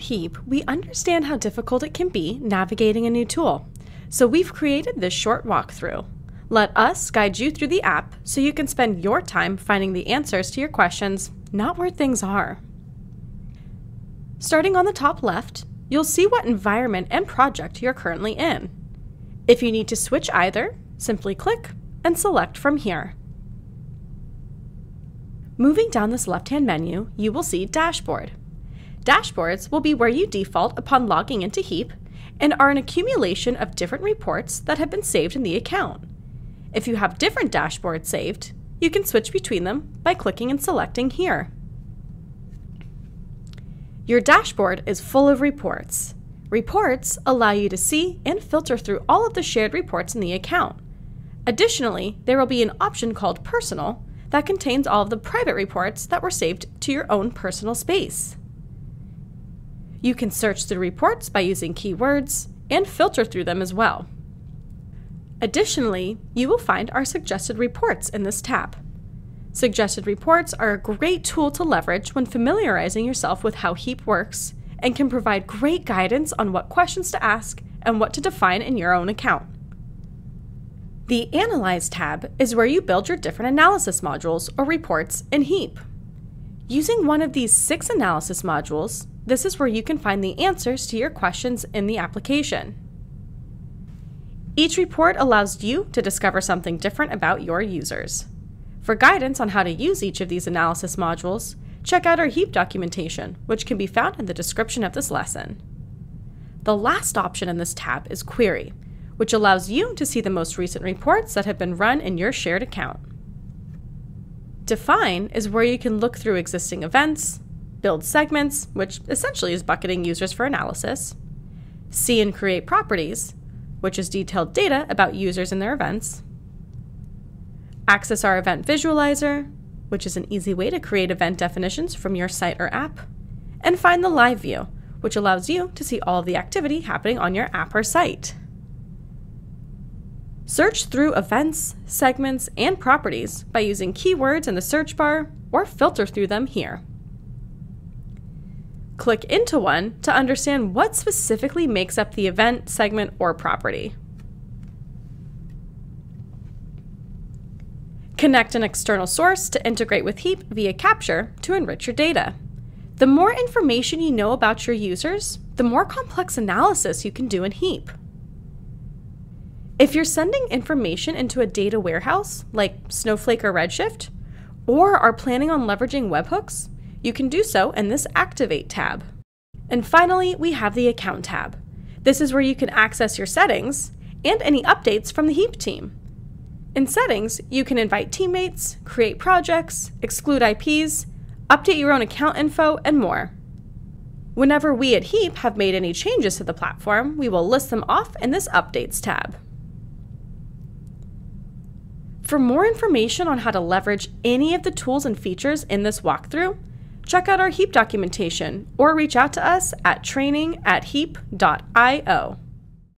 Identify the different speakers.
Speaker 1: Heap, we understand how difficult it can be navigating a new tool, so we've created this short walkthrough. Let us guide you through the app so you can spend your time finding the answers to your questions, not where things are. Starting on the top left, you'll see what environment and project you're currently in. If you need to switch either, simply click and select from here. Moving down this left-hand menu, you will see Dashboard. Dashboards will be where you default upon logging into Heap and are an accumulation of different reports that have been saved in the account. If you have different dashboards saved, you can switch between them by clicking and selecting here. Your dashboard is full of reports. Reports allow you to see and filter through all of the shared reports in the account. Additionally, there will be an option called Personal that contains all of the private reports that were saved to your own personal space. You can search through reports by using keywords and filter through them as well. Additionally, you will find our suggested reports in this tab. Suggested reports are a great tool to leverage when familiarizing yourself with how Heap works and can provide great guidance on what questions to ask and what to define in your own account. The Analyze tab is where you build your different analysis modules or reports in Heap. Using one of these six analysis modules, this is where you can find the answers to your questions in the application. Each report allows you to discover something different about your users. For guidance on how to use each of these analysis modules, check out our HEAP documentation, which can be found in the description of this lesson. The last option in this tab is Query, which allows you to see the most recent reports that have been run in your shared account. Define is where you can look through existing events, build segments, which essentially is bucketing users for analysis, see and create properties, which is detailed data about users and their events, access our event visualizer, which is an easy way to create event definitions from your site or app, and find the live view, which allows you to see all of the activity happening on your app or site. Search through events, segments, and properties by using keywords in the search bar or filter through them here. Click into one to understand what specifically makes up the event, segment, or property. Connect an external source to integrate with Heap via Capture to enrich your data. The more information you know about your users, the more complex analysis you can do in Heap. If you're sending information into a data warehouse, like Snowflake or Redshift, or are planning on leveraging webhooks, you can do so in this Activate tab. And finally, we have the Account tab. This is where you can access your settings and any updates from the Heap team. In Settings, you can invite teammates, create projects, exclude IPs, update your own account info, and more. Whenever we at Heap have made any changes to the platform, we will list them off in this Updates tab. For more information on how to leverage any of the tools and features in this walkthrough, check out our Heap documentation or reach out to us at training at heap.io.